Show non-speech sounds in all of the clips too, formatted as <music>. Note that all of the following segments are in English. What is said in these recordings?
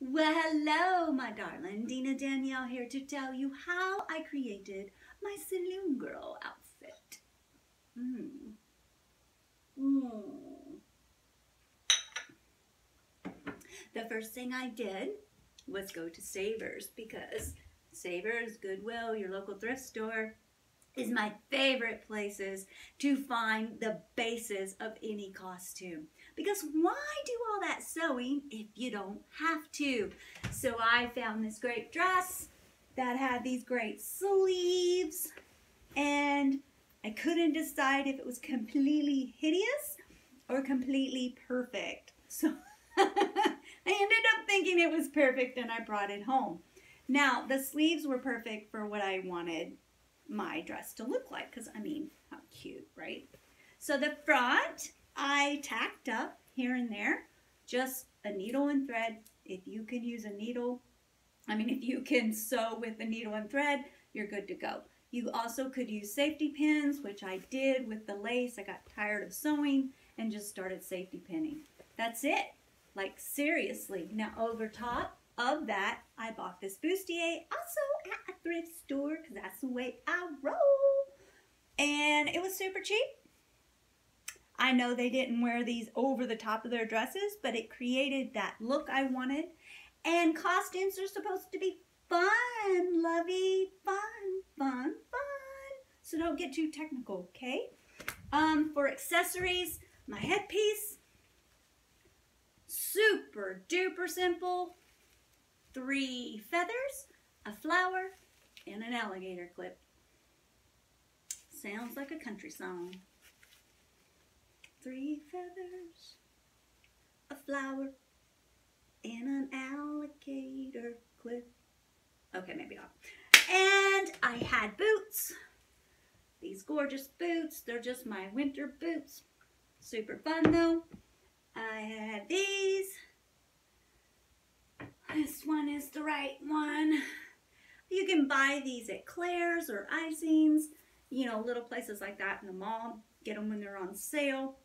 Well, hello, my darling. Dena Danielle here to tell you how I created my Saloon Girl outfit. Mm. Mm. The first thing I did was go to Savers because Savers, Goodwill, your local thrift store, is my favorite places to find the bases of any costume. Because why do all that sewing if you don't have to? So I found this great dress that had these great sleeves and I couldn't decide if it was completely hideous or completely perfect. So <laughs> I ended up thinking it was perfect and I brought it home. Now, the sleeves were perfect for what I wanted my dress to look like because I mean how cute right? So the front I tacked up here and there just a needle and thread. If you can use a needle I mean if you can sew with a needle and thread you're good to go. You also could use safety pins which I did with the lace. I got tired of sewing and just started safety pinning. That's it. Like seriously. Now over top of that, I bought this bustier also at thrift store because that's the way I roll. And it was super cheap. I know they didn't wear these over the top of their dresses, but it created that look I wanted. And costumes are supposed to be fun, lovey, fun, fun, fun. So don't get too technical, okay? Um, for accessories, my headpiece, super duper simple three feathers, a flower, and an alligator clip. Sounds like a country song. Three feathers, a flower, and an alligator clip. Okay, maybe not. And I had boots. These gorgeous boots. They're just my winter boots. Super fun though. I had these. This one is the right one. You can buy these at Claire's or Icings, you know, little places like that in the mall. Get them when they're on sale.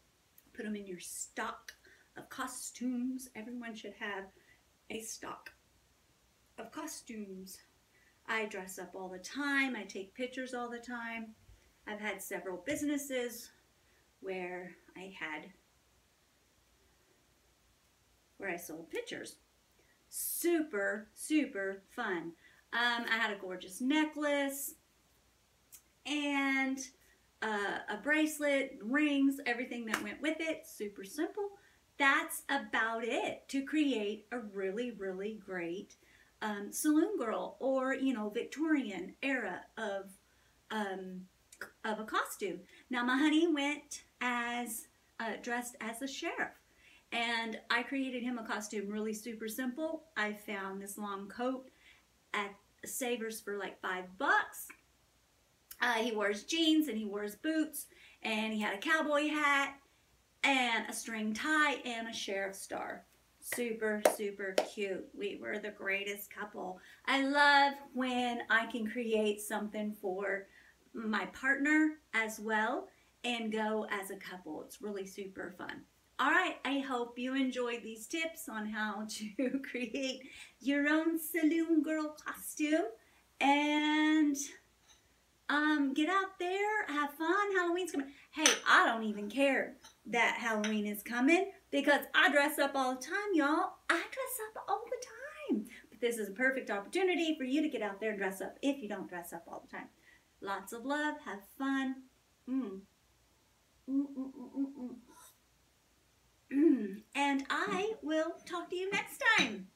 Put them in your stock of costumes. Everyone should have a stock of costumes. I dress up all the time. I take pictures all the time. I've had several businesses where I had where I sold pictures super, super fun. Um, I had a gorgeous necklace and uh, a bracelet, rings, everything that went with it. Super simple. That's about it to create a really, really great um, saloon girl or, you know, Victorian era of, um, of a costume. Now, my honey went as, uh, dressed as a sheriff. And I created him a costume really super simple. I found this long coat at Savers for like five bucks. Uh, he wears jeans and he wears boots and he had a cowboy hat and a string tie and a sheriff star. Super, super cute. We were the greatest couple. I love when I can create something for my partner as well and go as a couple. It's really super fun. All right, I hope you enjoyed these tips on how <laughs> to create your own saloon girl costume. And um, get out there, have fun. Halloween's coming. Hey, I don't even care that Halloween is coming because I dress up all the time, y'all. I dress up all the time. But this is a perfect opportunity for you to get out there and dress up if you don't dress up all the time. Lots of love. Have fun. Mm. Mm, mm. And I will talk to you next time.